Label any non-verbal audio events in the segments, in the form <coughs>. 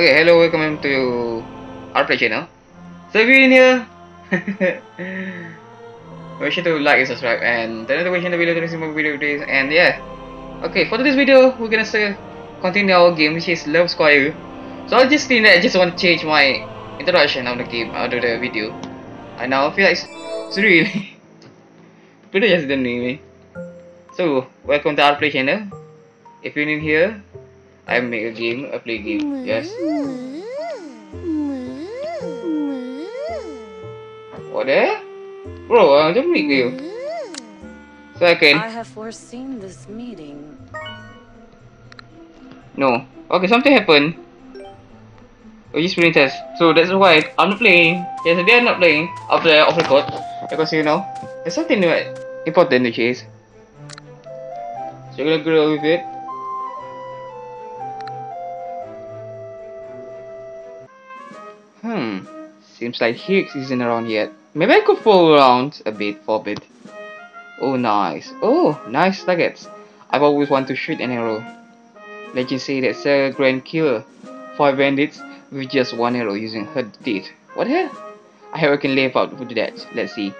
Okay, hello, welcome to R Play channel. So if you're in here, <laughs> make sure to like and subscribe and turn on the notification below to receive more video videos. And yeah, okay, for this video, we're gonna continue our game, which is Love Esquire. So I just think that I just want to change my introduction of the game, uh, out of the video. I now feel like it's, really <laughs> pretty just the name. So welcome to R Play channel. If you're in here, I make a game, I play a game. Yes. What there? Bro, uh, don't make you. So I have foreseen this meeting. No. Okay, something happened. Oh, just screen test. So that's why I'm not playing. Yes, they are not playing after off record. Because you know, there's something important to chase. So you're gonna go with it. Hmm. Seems like Higgs isn't around yet. Maybe I could follow around a bit for a bit. Oh, nice. Oh, nice targets. I've always wanted to shoot an arrow. Legends say that Sarah Grand killer five bandits with just one arrow using her teeth. What the hell? I hope I can live up to that. Let's see.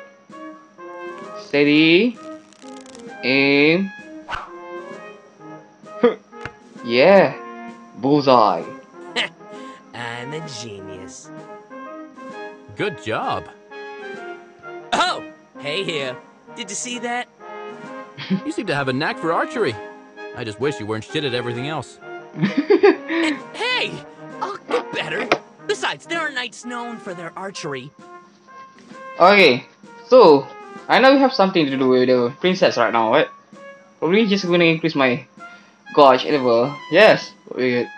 Steady. Aim. <laughs> yeah. Bullseye. I'm a genius. Good job. Oh, hey here. Did you see that? <laughs> You seem to have a knack for archery. I just wish you weren't shit at everything else. <laughs> Hey, oh, I'll get better. Besides, there are knights known for their archery. Okay, so I know we have something to do with the princess right now, right? Probably just gonna increase my gauge level. Yes, weird.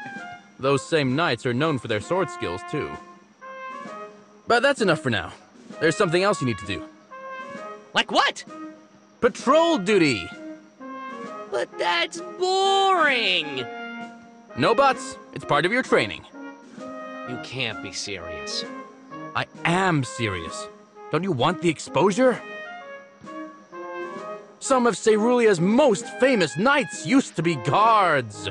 Those same knights are known for their sword skills, too. But that's enough for now. There's something else you need to do. Like what? Patrol duty! But that's boring. No buts. It's part of your training. You can't be serious. I am serious. Don't you want the exposure? Some of Cerulea's most famous knights used to be guards.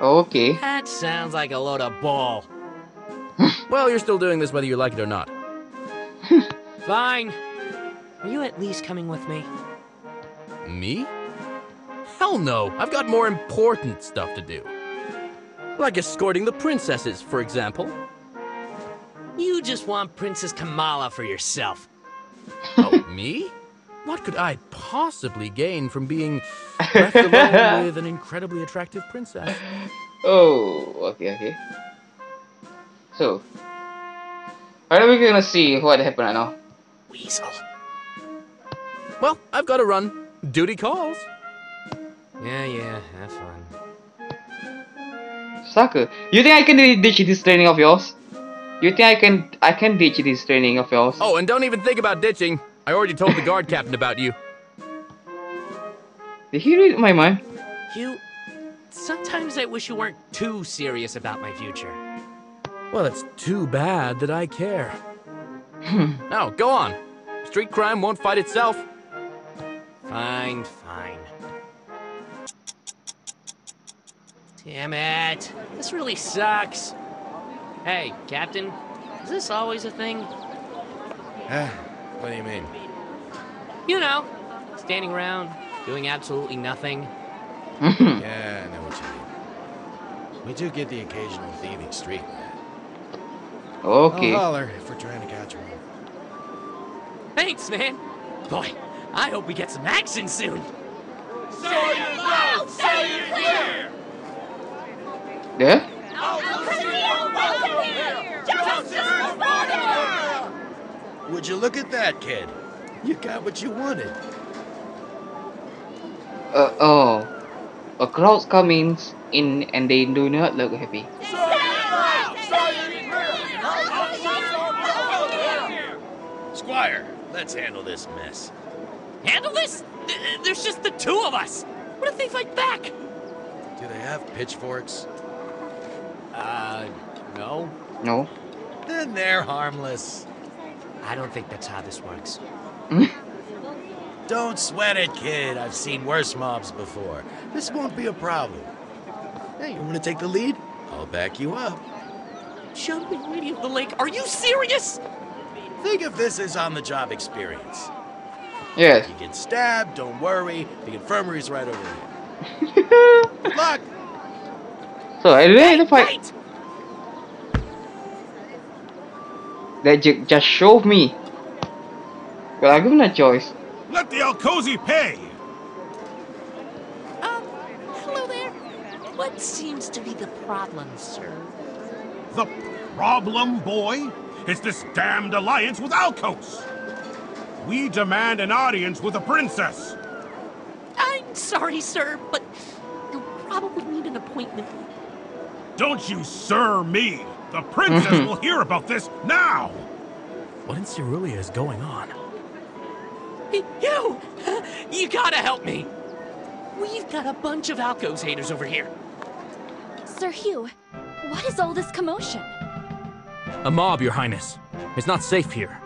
Okay. That sounds like a load of bull. <laughs> Well, you're still doing this whether you like it or not. <laughs> Fine. Are you at least coming with me? Me? Hell no. I've got more important stuff to do. Like escorting the princesses, for example. You just want Princess Kamala for yourself. Oh, <laughs> me? What could I possibly gain from being <laughs> left alone with an incredibly attractive princess? Oh, okay, okay. So, are we gonna see what happened right now? Weasel. Well, I've got to run. Duty calls. Yeah, yeah, have fun. Sucker, you think I can ditch this training of yours? You think I can I can ditch this training of yours? Oh, and don't even think about ditching. I already told the guard captain about you. Did he read my mind? You. Sometimes I wish you weren't too serious about my future. Well, it's too bad that I care. Hmm. now, go on. Street crime won't fight itself. Fine, fine. Damn it. This really sucks. Hey, Captain, is this always a thing? Ah, What do you mean? You know, standing around, doing absolutely nothing. Mm-hmm. Yeah, I know what you mean. We do get the occasional thieving streak. Okay. I'll holler if we're trying to catch one. Thanks, man. Boy, I hope we get some action soon. There? Would you look at that, kid? You got what you wanted. Uh oh. A crowd coming in and they do not look happy. Squire, let's handle this mess. Handle this? There's just the two of us. What if they fight back? Do they have pitchforks? Uh, no. No? Then they're harmless. I don't think that's how this works. Hmm? Don't sweat it, kid. I've seen worse mobs before. This won't be a problem. Hey, you want to take the lead? I'll back you up. jumping Lady of the Lake. Are you serious? Think of this as on the job experience. Yes. You get stabbed, don't worry. The infirmary's right over here. <laughs> Good luck. so I really need to fight. That ju- just showed me. Well, I'm given a choice. Let the Alcosi pay! Um, hello there. What seems to be the problem, sir? The problem, boy, is this damned alliance with Alcos. We demand an audience with the princess. I'm sorry, sir, but you'll probably need an appointment. Don't you sir me. The princess <laughs> will hear about this now. What in Cerulea is going on? You! <laughs> You gotta help me! We've got a bunch of Alcos haters over here. Sir Hugh, what is all this commotion? A mob, Your Highness. It's not safe here.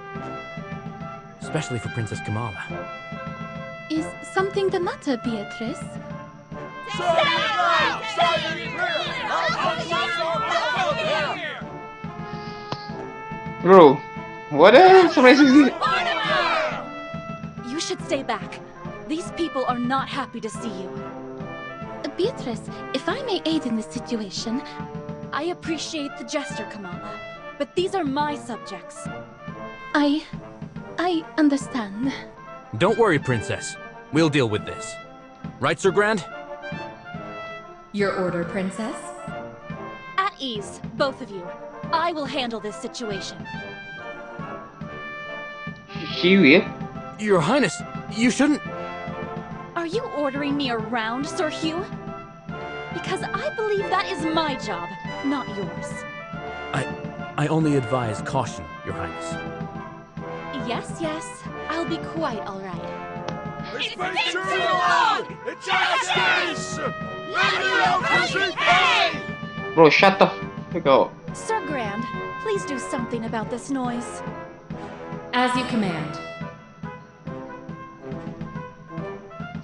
Especially for Princess Kamala. Is something the matter, Beatrice? Bro, what else raises? You should stay back. These people are not happy to see you. Beatrice, if I may aid in this situation, I appreciate the gesture, Kamala, but these are my subjects. I. I understand. Don't worry, Princess. We'll deal with this. Right, Sir Grand? Your order, Princess? At ease, both of you. I will handle this situation. She will. Your Highness, you shouldn't. Are you ordering me around, Sir Hugh? Because I believe that is my job, not yours. I. I only advise caution, Your Highness. Yes, yes, I'll be quite all right. It's been too long. It's our chance. Let me out, please. Hey, Bro, shut the fuck up. Sir Grand, please do something about this noise. As you command.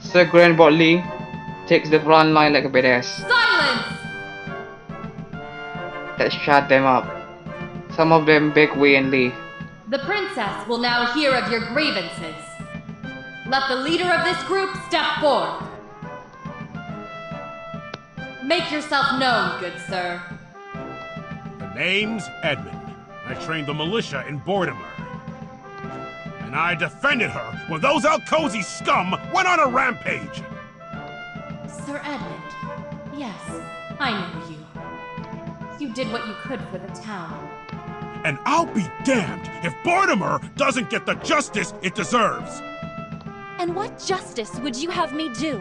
Sir Grand Botley takes the front line like a badass. Silence! Let's shut them up. Some of them back way and leave. The princess will now hear of your grievances. Let the leader of this group step forth. Make yourself known, good sir. The name's Edmund. I trained the militia in Bordemer. And I defended her when those Alcosi scum went on a rampage. Sir Edmund. Yes, I know you. You did what you could for the town. And I'll be damned if Mortimer doesn't get the justice it deserves. And what justice would you have me do?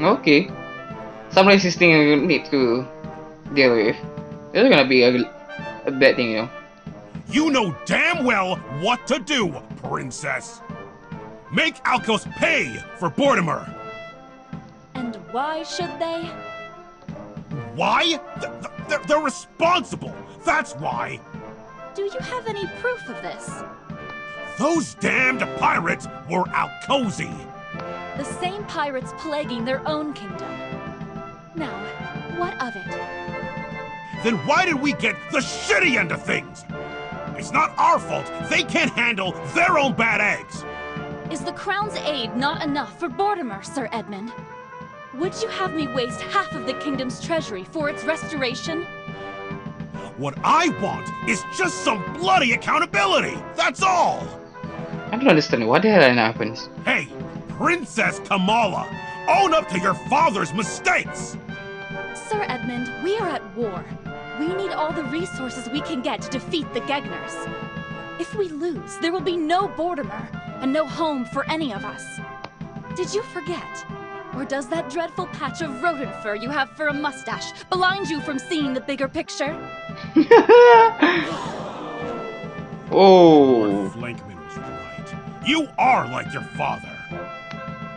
Okay. Some racist thing you need to deal with. It's gonna be a, a bad thing, you know. You know damn well what to do, princess. Make Alcos pay for Mortimer. And why should they? Why? Th- th- They're, they're responsible. That's why. Do you have any proof of this? Those damned pirates were Alcosi. The same pirates plaguing their own kingdom. Now, what of it? Then why did we get the shitty end of things? It's not our fault. They can't handle their own bad eggs. Is the Crown's aid not enough for Mortimer, Sir Edmund? Would you have me waste half of the kingdom's treasury for its restoration? What I want is just some bloody accountability. That's all. I don't understand what the hell happens. Hey, Princess Kamala, own up to your father's mistakes. Sir Edmund, we are at war. We need all the resources we can get to defeat the Gegners. If we lose, there will be no Mortimer and no home for any of us. Did you forget? Or does that dreadful patch of rodent fur you have for a mustache blind you from seeing the bigger picture? <laughs> Oh. Flankman was right. You are like your father.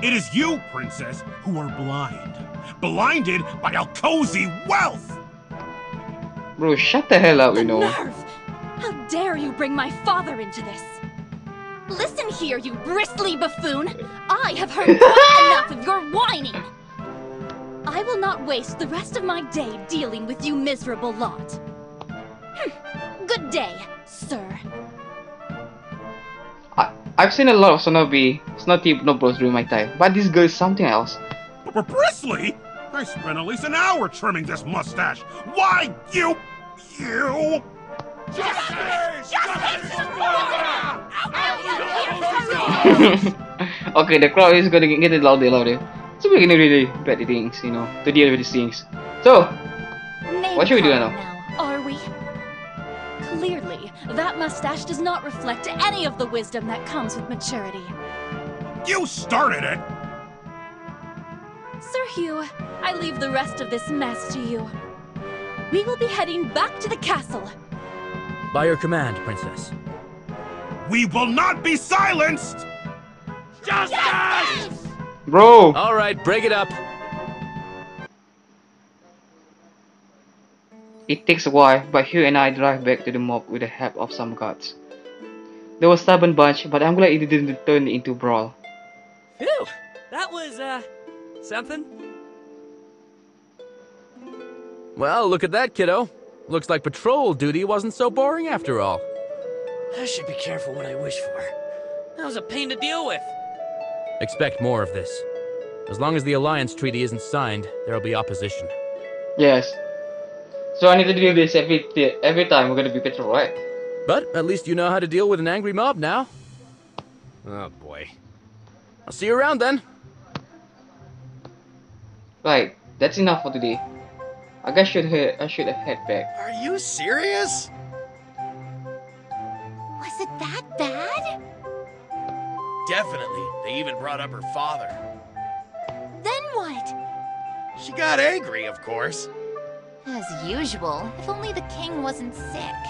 It is you, Princess, who are blind. Blinded by Alcosi wealth! Bro, shut the hell up, The you know. nerve! How dare you bring my father into this? Listen here, you bristly buffoon! I have heard <laughs> quite enough of your whining! I will not waste the rest of my day dealing with you miserable lot. Hmm. Good day, sir. I, I've seen a lot of Sonobi, Snotty Nobos during my time, but this girl is something else. But Brisley, I spent at least an hour trimming this mustache. Why, you, you? <laughs> okay, the crowd is gonna get it louder, louder. So we're gonna really better things, you know, to deal with these things. So, Name What should we do now? now, are we? Clearly, that mustache does not reflect any of the wisdom that comes with maturity. You started it. Sir Hugh, I leave the rest of this mess to you. We will be heading back to the castle. By your command, Princess. We will not be silenced. Just Bro, All right, break it up. it takes a while, but Hugh and I drive back to the mob with the help of some guards. They were a stubborn bunch, but I'm glad it didn't turn into brawl. Phew! That was, uh, something. Well, look at that, kiddo. Looks like patrol duty wasn't so boring after all. I should be careful what I wish for. That was a pain to deal with. Expect more of this. As long as the alliance treaty isn't signed, there'll be opposition. Yes. So I need to do this every every time we're gonna be patrol, right? But at least you know how to deal with an angry mob now. Oh boy. I'll see you around then. Right, that's enough for today. I guess should head I should head back. Are you serious? Was it that bad? Definitely. They even brought up her father. Then what? She got angry, of course. As usual, if only the king wasn't sick.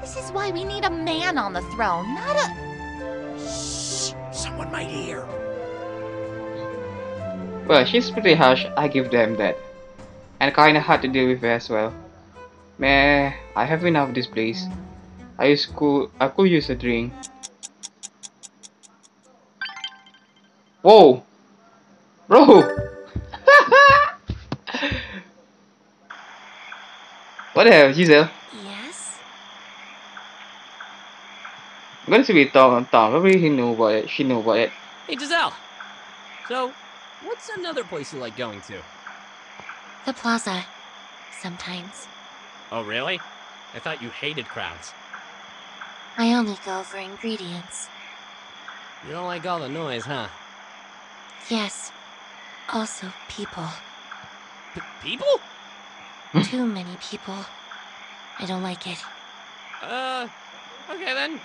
This is why we need a man on the throne, not a. Shh. Someone might hear. Well, she's pretty harsh, I give them that. And kinda hard to deal with as well. Meh, I have enough of this place. I use cool I could use a drink. Whoa! Bro! <laughs> what the hell, Giselle? Yes? I'm gonna say Tom, Tom, probably he knew about it, she knew about it. Hey, Giselle. So, what's another place you like going to? The plaza. Sometimes. Oh, really? I thought you hated crowds. I only go for ingredients. You don't like all the noise, huh? Yes. Also, people. P- people? Too many people. I don't like it. Uh, okay then.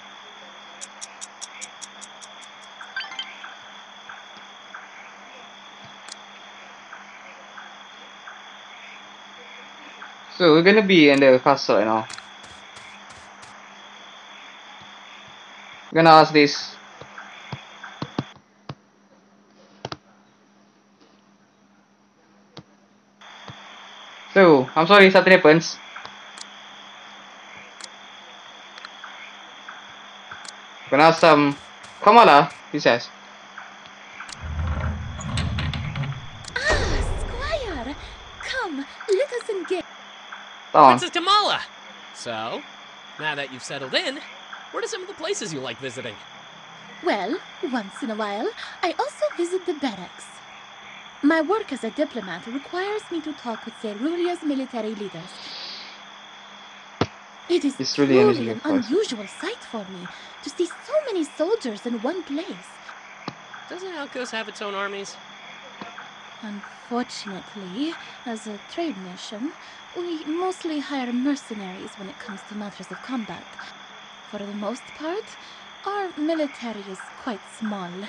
So we're gonna be in the castle right now. I'm gonna ask this. So, I'm sorry something happens. Gonna ask some Kamala, he says. Ah, Squire! Come, let us engage. Come on. Princess Kamala! So, now that you've settled in, what are some of the places you like visiting? Well, once in a while, I also visit the barracks. My work as a diplomat requires me to talk with Cerulea's military leaders. It is It's really truly an of unusual sight for me to see so many soldiers in one place. Doesn't Alcos have its own armies? Unfortunately, as a trade nation, we mostly hire mercenaries when it comes to matters of combat. For the most part, our military is quite small.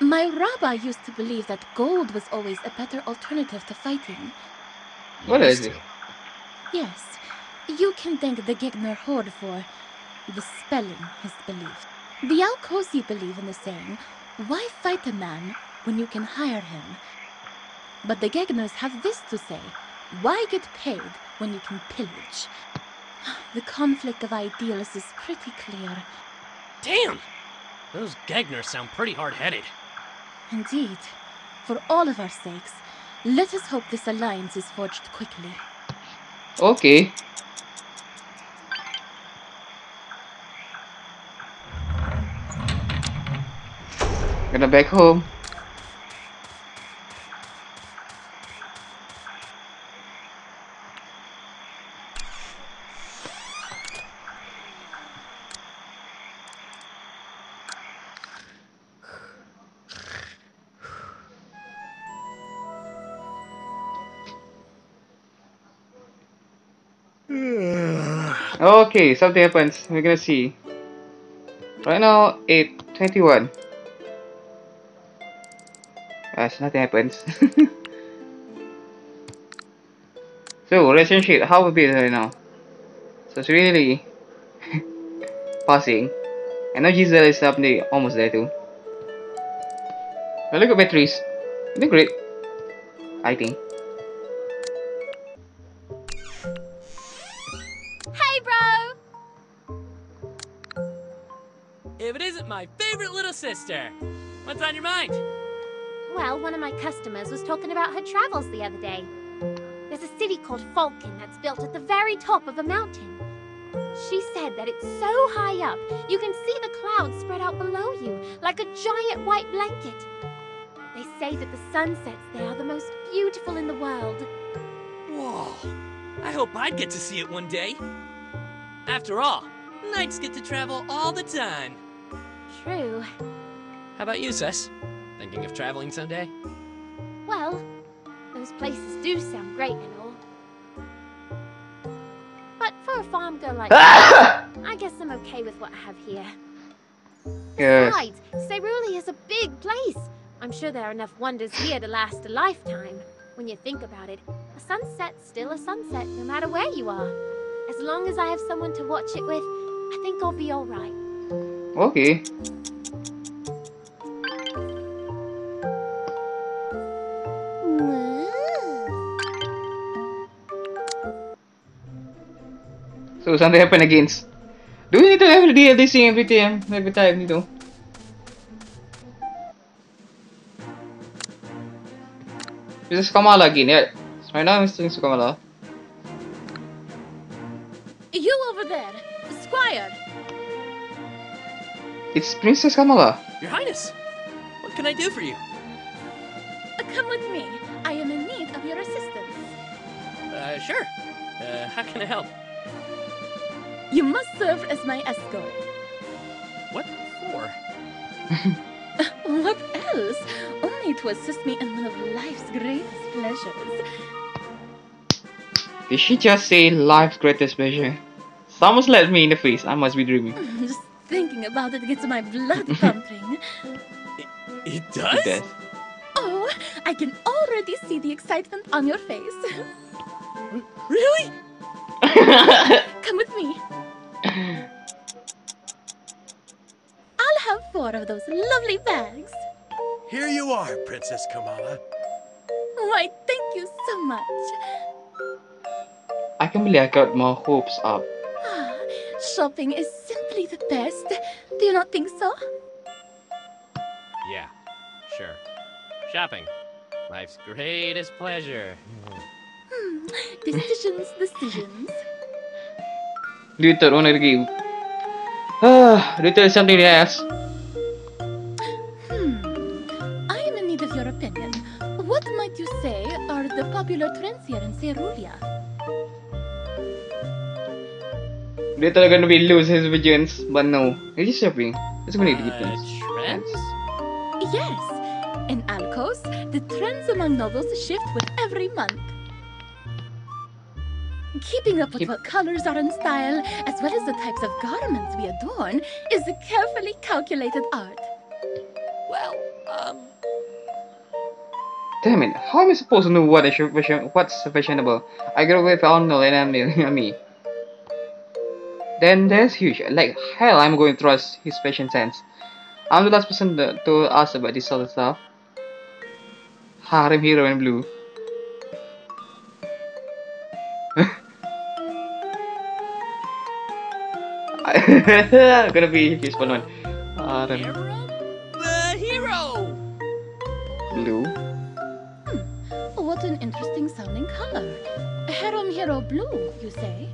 My rabbi used to believe that gold was always a better alternative to fighting. What is it? Yes, you can thank the Gegner Horde for dispelling his belief. The Alcosi believe in the saying, why fight a man when you can hire him? But the Gegners have this to say, why get paid when you can pillage? <sighs> The conflict of ideals is pretty clear. Damn! Those Gegners sound pretty hard-headed. Indeed. For all of our sakes, let us hope this alliance is forged quickly. Okay. Gonna back home. Okay, something happens. We're gonna see. Right now, 8.21. Gosh, ah, nothing happens. <laughs> so, relationship, how it is right now? So, it's really <laughs> passing. Energy Cell is up there, almost there too. But look at batteries. They're great. I think. My favorite little sister, what's on your mind? Well, one of my customers was talking about her travels the other day. There's a city called Falcon that's built at the very top of a mountain. She said that it's so high up, you can see the clouds spread out below you, like a giant white blanket. They say that the sunsets there are the most beautiful in the world. Whoa. I hope I'd get to see it one day. After all, knights get to travel all the time. True. How about you, Sus? Thinking of traveling someday? Well, those places do sound great and all. But for a farm girl like me, <coughs> I guess I'm okay with what I have here. Yes. Besides, Ceruli is a big place. I'm sure there are enough wonders here to last a lifetime. When you think about it, a sunset's still a sunset, no matter where you are. As long as I have someone to watch it with, I think I'll be alright. Okay. So something happened again. Do we need to have DLC every time? Every time, you know? This is Kamala again, yeah. Right now I'm still Kamala. You over there, Squire! It's Princess Kamala. Your Highness, what can I do for you? Uh, Come with me. I am in need of your assistance. Uh, sure. Uh, how can I help? You must serve as my escort. What for? <laughs> What else? Only to assist me in one of life's greatest pleasures. Did she just say life's greatest pleasure? Someone slapped me in the face. I must be dreaming. <laughs> Just thinking about it gets my blood <laughs> pumping. It It does? does. Oh, I can already see the excitement on your face. <gasps> Really? <laughs> Come with me. I'll have four of those lovely bags. Here you are, Princess Kamala. Oh, Why, thank you so much. I can believe I got more hopes up. Shopping is simply the best. Do you not think so? Yeah, sure. Shopping. Life's greatest pleasure. Hmm, decisions, decisions. Luther on review. Ah, Luther is something else. Hmm, I am in need of your opinion. What might you say are the popular trends here in Cerulea? Luther gonna be lose his visions, but no, he's just shopping. It's gonna need get Uh, things. trends? Yes, in Alcos, the trends among novels shift with every month. Keeping up with Keep- what colors are in style, as well as the types of garments we adorn, is a carefully calculated art. Well, um, Damn it, how am I supposed to know what is fashion, what's fashionable? I grew up with Arnold and I'm me. Then that's huge. Like hell, I'm going to trust his fashion sense. I'm the last person to, to ask about this sort of stuff. Harem hero in blue. <laughs> Gonna be useful one. Harem The hero! blue. Hmm. What an interesting sounding color. Harem Hero Blue, you say?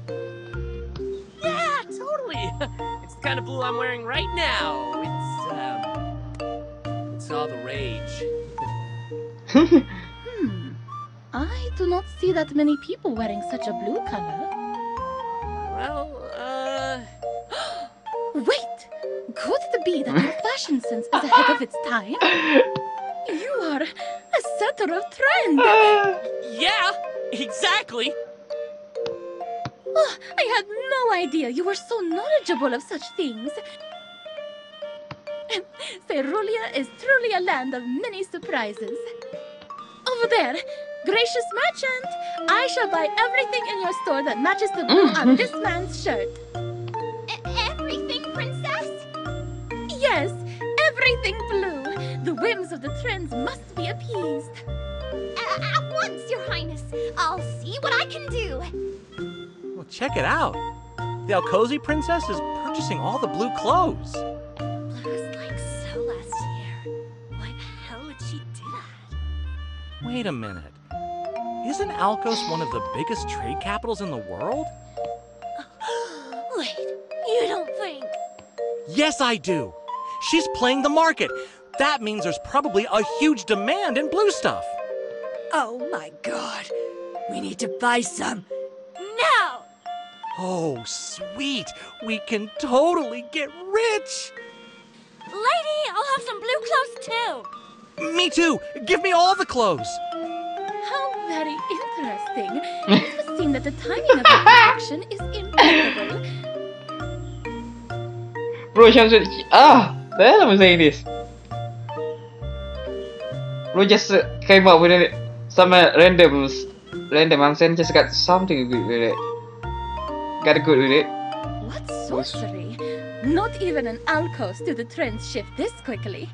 <laughs> It's the kind of blue I'm wearing right now. It's um, it's all the rage. <laughs> Hmm. I do not see that many people wearing such a blue color. Well, uh, <gasps> Wait! Could it be that your <laughs> fashion sense is ahead of its time? You are a setter of trend! yeah, exactly. Oh, I had no idea you were so knowledgeable of such things. <laughs> Cerulean is truly a land of many surprises. Over there, gracious merchant, I shall buy everything in your store that matches the blue on mm-hmm. this man's shirt. E- everything, princess? Yes, everything blue. The whims of the trends must be appeased. A- at once, your highness. I'll see what I can do. Check it out. The Alcosi princess is purchasing all the blue clothes. Blue is like so last year. Why the hell would she do that? Wait a minute. Isn't Alcos one of the biggest trade capitals in the world? <gasps> Wait, you don't think? Yes, I do. She's playing the market. That means there's probably a huge demand in blue stuff. Oh my god. We need to buy some. No! Oh, sweet. We can totally get rich. Lady, I'll have some blue clothes too. Me too. Give me all the clothes. How very interesting. It would seem that the timing of your production is impeccable. <laughs> Bro, Shamsul, ah, the hell am I saying this? Bro just uh, came up with it, some uh, random, random answer and just got something good with it. Got good with it. What sorcery? Not even an Alcos do the trends shift this quickly.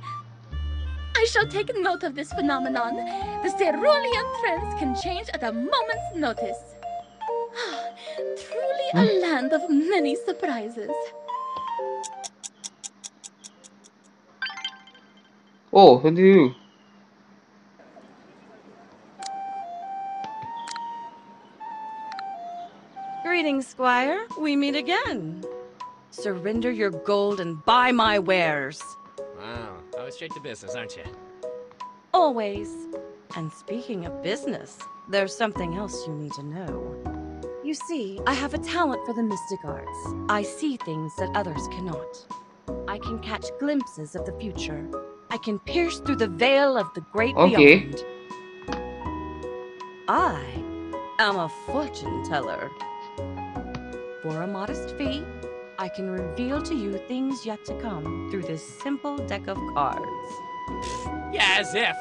I shall take note of this phenomenon. The cerulean trends can change at a moment's notice. <sighs> Truly a hmm? land of many surprises. Oh, what do you Greetings, Squire. We meet again. Surrender your gold and buy my wares. Wow, oh, always straight to business, aren't you? Always. And speaking of business, there's something else you need to know. You see, I have a talent for the mystic arts. I see things that others cannot. I can catch glimpses of the future. I can pierce through the veil of the great Okay. beyond. I am a fortune teller. For a modest fee, I can reveal to you things yet to come through this simple deck of cards. Yeah, as if.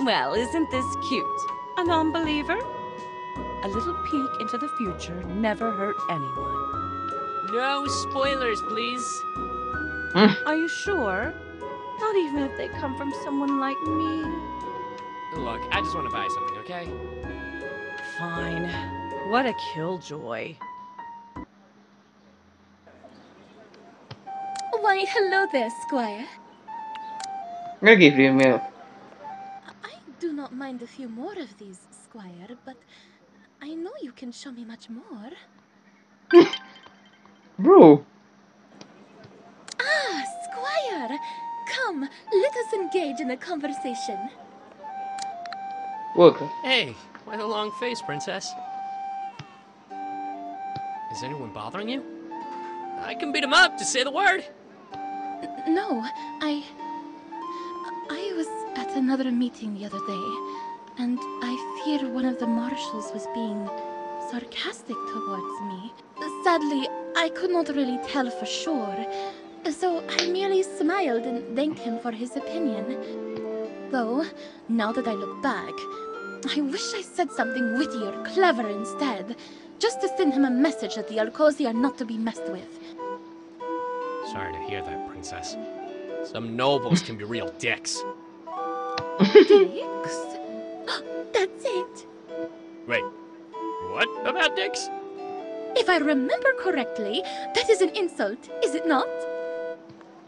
Well, isn't this cute? A non believer? A little peek into the future never hurt anyone. No spoilers, please. Hmm. Are you sure? Not even if they come from someone like me. Look, I just want to buy something, okay? Fine. What a killjoy. Why, hello there, Squire. I'm gonna give you a meal. I do not mind a few more of these, Squire, but I know you can show me much more. <laughs> Bro, Ah, Squire! Come, let us engage in a conversation. work. Hey, why the long face, princess? Is anyone bothering you? I can beat him up, to say the word. No, I. I was at another meeting the other day, and I fear one of the marshals was being sarcastic towards me. Sadly, I could not really tell for sure, so I merely smiled and thanked him for his opinion. Though, now that I look back, I wish I said something witty or clever instead, just to send him a message that the Alcosi are not to be messed with. Sorry to hear that, princess. Some nobles can be real dicks. Dicks? <gasps> That's it. Wait, what about dicks? If I remember correctly, that is an insult, is it not?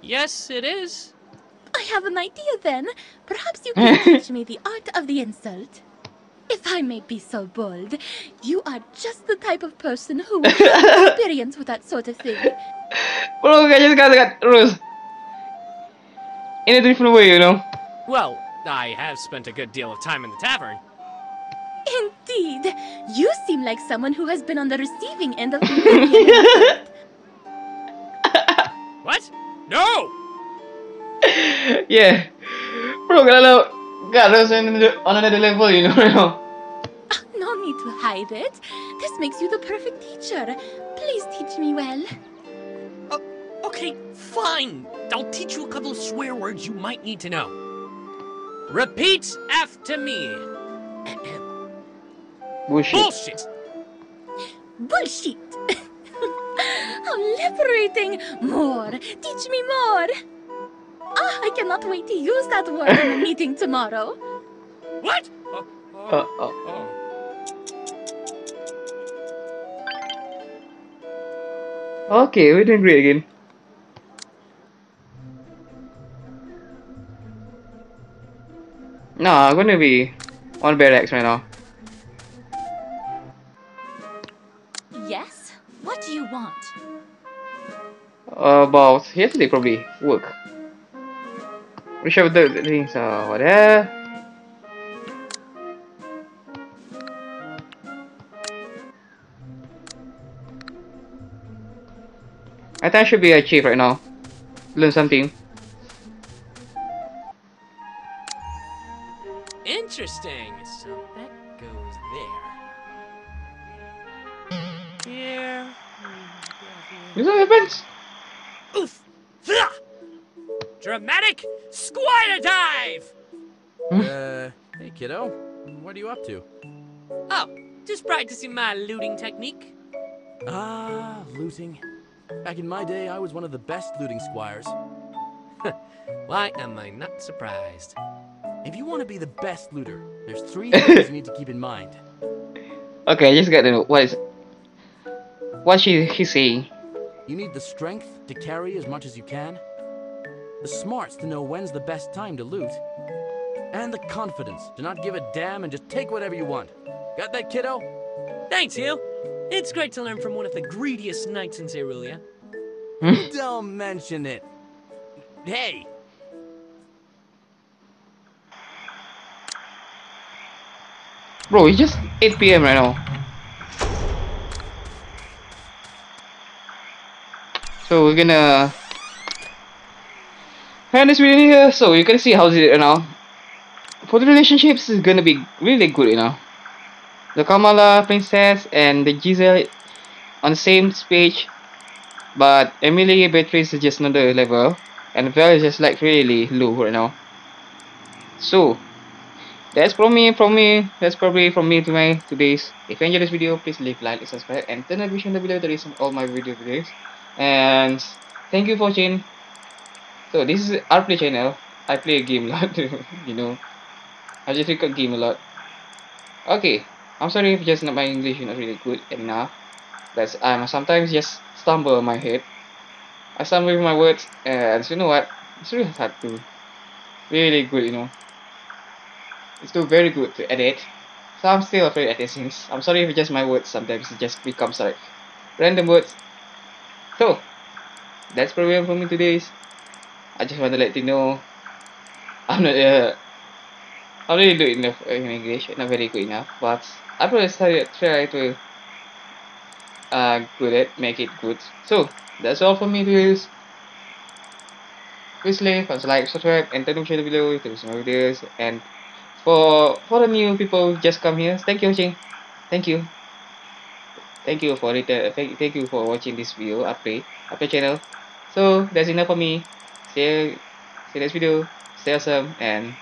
Yes, it is. I have an idea then. Perhaps you can teach me the art of the insult. If I may be so bold, you are just the type of person who would have <laughs> experience with that sort of thing. Bro, kayaknya sekarang terus. In a different way, you know. Well, I have spent a good deal of time in the tavern. Indeed, you seem like someone who has been on the receiving end of. <laughs> What? No! yeah. Bro, kalau got us on another, on another level, you know. You know. no need to hide it. This makes you the perfect teacher. Please teach me well. Okay, fine. I'll teach you a couple of swear words you might need to know. Repeat after me. <clears throat> Bullshit. Bullshit! Bullshit! <laughs> How liberating! More! Teach me more! Ah, I cannot wait to use that word in the meeting tomorrow. What? Uh, oh. Okay, we're doing great again. No, I'm gonna be on barracks right now. Yes? What do you want? About yesterday, probably work. Which of the the things are there? I think I should be a chief right now. Learn something. Interesting. So that goes there. Here. These are weapons. Oof! Dramatic squire dive! uh, hey kiddo, what are you up to? Oh, just practicing my looting technique. Ah, looting. Back in my day, I was one of the best looting squires. <laughs> Why am I not surprised? If you want to be the best looter, there's three <laughs> things you need to keep in mind. Okay, I just got to know what is what she he saying. You need the strength to carry as much as you can, the smarts to know when's the best time to loot, and the confidence to not give a damn and just take whatever you want. Got that, kiddo? Thanks, Hill. It's great to learn from one of the greediest knights in Cerulea. Hmm? Don't mention it. Hey, Bro, it's just 8 p.m. right now. So we're gonna end this video here. So you can see how's it right now. For the relationships, is gonna be really good, you know. The Kamala princess and the Giselle on the same page, but Emily Beatrice is just another level, and Val is just like really low right now. So that's from me from me that's probably from me to my today's if you this video please leave like and subscribe and turn notification below to receive all my video videos. And thank you for watching. So this is R Play channel. I play a game a lot <laughs> you know. I just record game a lot. Okay i'm sorry if just not my english is not really good enough but i'm sometimes just stumble on my head i stumble with my words and you know what it's really hard to really good you know it's still very good to edit. So I'm still afraid of editing. I'm sorry if just my words sometimes it just becomes like random words. So that's probably for me today. I just want to let you know I'm not uh, I'm really good enough in English, not very good enough, but I probably try, try to uh good at make it good. So that's all for me today. Please leave, like, subscribe, and turn on the below to see more videos. And for for the new people just come here. Thank you watching thank you. Thank you for it uh, thank, thank you for watching this video update update channel. So that's enough for me. See you see you next video. Stay awesome and